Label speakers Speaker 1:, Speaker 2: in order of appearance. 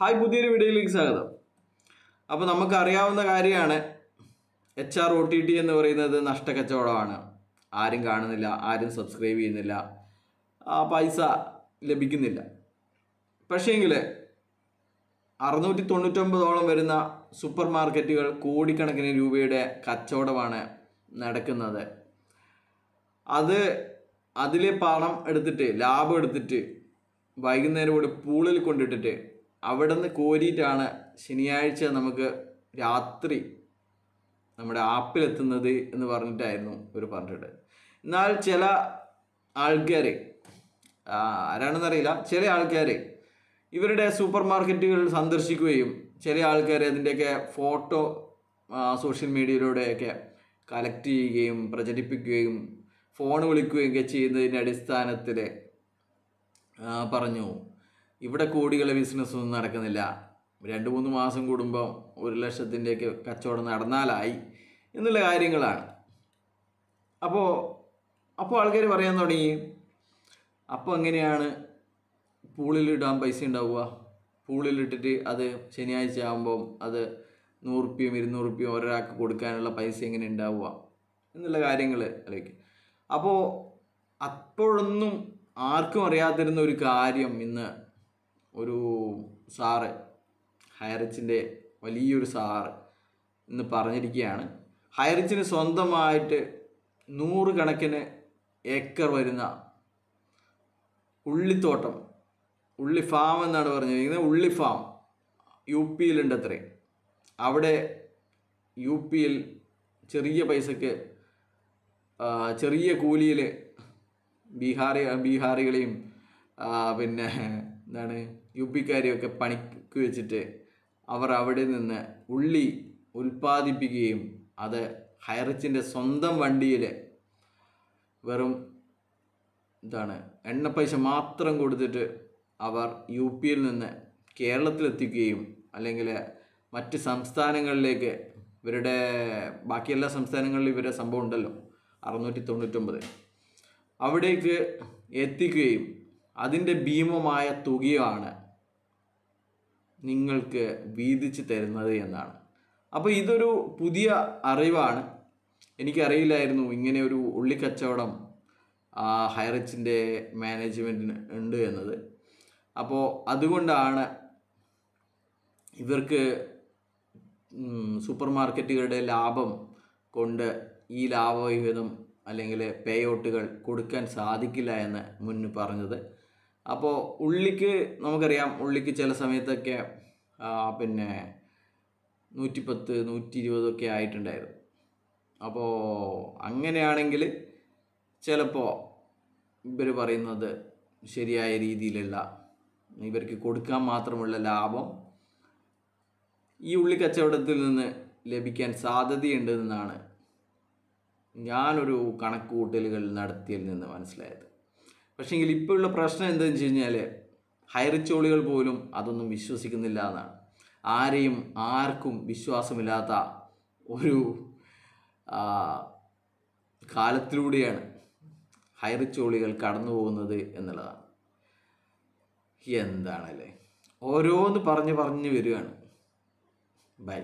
Speaker 1: Hi പുതിയൊരു വീഡിയോയിലേക്ക് സ്വാഗതം. അപ്പോൾ നമുക്കറിയാവുന്ന കാര്യമാണ് H R O T T എന്ന് പറയുന്നത് നഷ്ടക്കച്ചവടമാണ്. ആരും കാണുന്നില്ല ആരും സബ്സ്ക്രൈബ് ചെയ്യുന്നില്ല ആ പൈസ ലഭിക്കുന്നില്ല. പക്ഷേങ്കിൽ അറുന്നൂറ്റി തൊണ്ണൂറ്റൊമ്പതോളം വരുന്ന സൂപ്പർ മാർക്കറ്റുകൾ കോടിക്കണക്കിന് രൂപയുടെ കച്ചവടമാണ് നടക്കുന്നത്. അത് അതിലെ പണം എടുത്തിട്ട് ലാഭം എടുത്തിട്ട് വൈകുന്നേരം കൂടി പൂളിൽ കൊണ്ടിട്ടിട്ട് അവിടെ നിന്ന് കോരിയിട്ടാണ് ശനിയാഴ്ച നമുക്ക് രാത്രി നമ്മുടെ ആപ്പിലെത്തുന്നത് എന്ന് പറഞ്ഞിട്ടായിരുന്നു ഒരു പറഞ്ഞിട്ട്. എന്നാൽ ചില ആൾക്കാർ ആരാണെന്നറിയില്ല ചില ആൾക്കാർ ഇവരുടെ സൂപ്പർ മാർക്കറ്റുകൾ സന്ദർശിക്കുകയും ചില ആൾക്കാർ അതിന്റെയൊക്കെ ഫോട്ടോ സോഷ്യൽ മീഡിയയിലൂടെയൊക്കെ കളക്ട് ചെയ്യുകയും പ്രചരിപ്പിക്കുകയും ഫോൺ വിളിക്കുകയും ഒക്കെ ചെയ്യുന്നതിന്റെ അടിസ്ഥാനത്തിൽ പറഞ്ഞു. ഇവിടെ കോടികളെ ബിസിനസ് ഒന്നും നടക്കുന്നില്ല. രണ്ട് മൂന്ന് മാസം കൂടുമ്പോൾ ഒരു ലക്ഷത്തിന്റെയൊക്കെ കച്ചവടം നടന്നാലായി എന്നുള്ള കാര്യങ്ങളാണ്. അപ്പോൾ അപ്പോൾ ആൾക്കാർ പറയാൻ തുടങ്ങി അപ്പോൾ എങ്ങനെയാണ് പൂളിലിടാൻ പൈസ ഉണ്ടാവുക? പൂളിലിട്ടിട്ട് അത് ശനിയാഴ്ച ആകുമ്പം അത് നൂറുപ്യം ഇരുന്നൂറുപ്യം ഒരാൾക്ക് കൊടുക്കാനുള്ള പൈസ എങ്ങനെ ഉണ്ടാവുക? എന്നുള്ള കാര്യങ്ങൾ ആലോചിക്കും. അപ്പോൾ അപ്പോഴൊന്നും ആർക്കും അറിയാതിരുന്ന ഒരു കാര്യം ഇന്ന് ഒരു സാറ് ഹയറിച്ചിന്റെ വലിയൊരു സാറ് എന്ന് പറഞ്ഞിരിക്കുകയാണ്. ഹയറിച്ചിന് സ്വന്തമായിട്ട് നൂറുകണക്കിന് ഏക്കർ വരുന്ന ഉള്ളിത്തോട്ടം ഉള്ളി ഫാം എന്നാണ് പറഞ്ഞിരിക്കുന്നത്. ഉള്ളി ഫാം യു പിയിലുണ്ട് അത്രേ അവിടെ യു പിയിൽ ചെറിയ പൈസക്ക് ചെറിയ കൂലിയിൽ ബീഹാറി ബീഹാറികളെയും പിന്നെ എന്താണ് യു പിക്കാരെയൊക്കെ പണിക്ക് വെച്ചിട്ട് അവർ അവിടെ നിന്ന് ഉള്ളി ഉൽപ്പാദിപ്പിക്കുകയും അത് ഹൈറിച്ചിന്റെ സ്വന്തം വണ്ടിയിൽ വെറും എന്താണ് എണ്ണ പൈസ മാത്രം കൊടുത്തിട്ട് അവർ യു പിയിൽ നിന്ന് കേരളത്തിലെത്തിക്കുകയും അല്ലെങ്കിൽ മറ്റ് സംസ്ഥാനങ്ങളിലേക്ക് ഇവരുടെ ബാക്കി എല്ലാ സംസ്ഥാനങ്ങളിലും ഇവരുടെ സംഭവം ഉണ്ടല്ലോ അറുന്നൂറ്റി തൊണ്ണൂറ്റൊമ്പത്. അവിടേക്ക് എത്തിക്കുകയും അതിന്റെ ഭീമമായ തുകയാണ് നിങ്ങൾക്ക് വീതിച്ച് തരുന്നത് എന്നാണ്. അപ്പോൾ ഇതൊരു പുതിയ അറിവാണ്. എനിക്കറിയില്ലായിരുന്നു ഇങ്ങനെ ഒരു ഉള്ളിക്കച്ചവടം ആ ഹൈറിച്ചിന്റെ മാനേജ്മെന്റിന് ഉണ്ട് എന്നത്. അപ്പോൾ അതുകൊണ്ടാണ് ഇവർക്ക് സൂപ്പർ മാർക്കറ്റുകളുടെ ലാഭം കൊണ്ട് ഈ ലാഭവിഹിതം അല്ലെങ്കിൽ പേ ഔട്ടുകൾ കൊടുക്കാൻ സാധിക്കില്ല എന്ന് മുന്നു പറഞ്ഞത്. അപ്പോൾ ഉള്ളിക്ക് നമുക്കറിയാം ഉള്ളിക്ക് ചില സമയത്തൊക്കെ പിന്നെ നൂറ്റിപ്പത്ത് നൂറ്റി ഇരുപതൊക്കെ ആയിട്ടുണ്ടായിരുന്നു. അപ്പോൾ അങ്ങനെയാണെങ്കിൽ ചിലപ്പോൾ ഇവർ പറയുന്നത് ശരിയായ രീതിയിലുള്ള ഇവർക്ക് കൊടുക്കാൻ മാത്രമുള്ള ലാഭം ഈ ഉള്ളി കച്ചവടത്തിൽ നിന്ന് ലഭിക്കാൻ സാധ്യതയുണ്ടെന്നാണ് ഞാനൊരു കണക്കുകൂട്ടലുകൾ നടത്തിയതിൽ നിന്ന് മനസ്സിലായത്. പക്ഷേങ്കിൽ ഇപ്പോഴുള്ള പ്രശ്നം എന്താണെന്ന് വെച്ച് കഴിഞ്ഞാൽ ഹൈറിച്ചോളികൾ പോലും അതൊന്നും വിശ്വസിക്കുന്നില്ല എന്നാണ്. ആരെയും ആർക്കും വിശ്വാസമില്ലാത്ത ഒരു കാലത്തിലൂടെയാണ് ഹൈറിച്ചോളികൾ കടന്നു പോകുന്നത് എന്നുള്ളതാണ്. എന്താണല്ലേ? ഓരോന്ന് പറഞ്ഞ് പറഞ്ഞ് വരികയാണ്. ബൈ